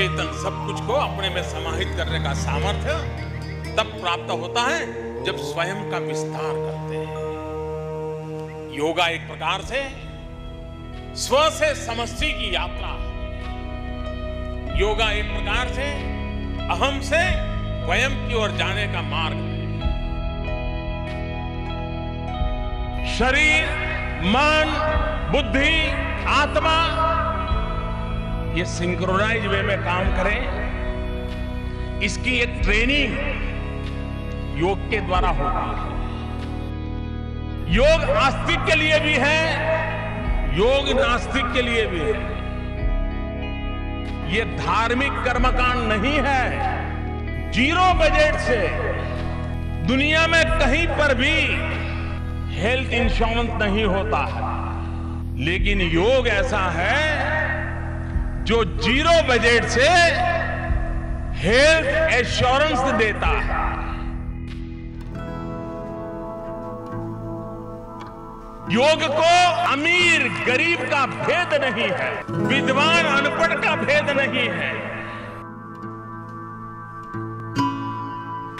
चेतन सब कुछ को अपने में समाहित करने का सामर्थ्य तब प्राप्त होता है जब स्वयं का विस्तार करते हैं। योगा एक प्रकार से स्व से समष्टि की यात्रा योगा एक प्रकार से अहम से वयम की ओर जाने का मार्ग है। शरीर, मन, बुद्धि, आत्मा ये सिंक्रोनाइज वे में काम करें। इसकी एक ट्रेनिंग योग के द्वारा होती है। योग आस्तिक के लिए भी है, योग नास्तिक के लिए भी है। ये धार्मिक कर्मकांड नहीं है। ज़ीरो बजट से दुनिया में कहीं पर भी हेल्थ इंश्योरेंस नहीं होता। है लेकिन योग ऐसा है जो ज़ीरो बजट से हेल्थ एश्योरेंस देता है। योग को अमीर, गरीब का भेद नहीं है, विद्वान अनपढ़ का भेद नहीं है।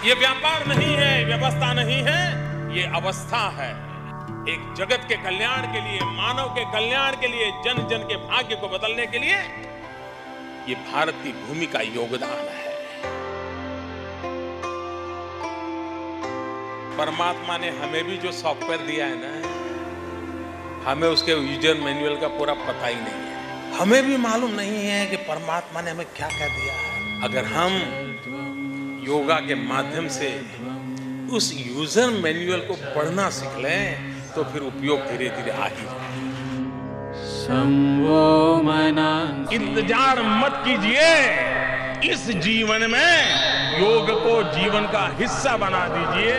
ये व्यापार नहीं है, व्यवस्था नहीं है, ये अवस्था है। एक जगत के कल्याण के लिए, मानव के कल्याण के लिए जन जन के भाग्य को बदलने के लिए ये भारत की भूमि का योगदान है। परमात्मा ने हमें भी जो सॉफ्टवेयर दिया है ना, हमें उसके यूज़र मैनुअल का पूरा पता ही नहीं है। हमें भी मालूम नहीं है कि परमात्मा ने हमें क्या क्या दिया है। अगर हम योगा के माध्यम से उस यूज़र मैनुअल को पढ़ना सीख लें तो फिर उपयोग धीरे धीरे आ ही। इंतज़ार मत कीजिए। इस जीवन में योग को जीवन का हिस्सा बना दीजिए।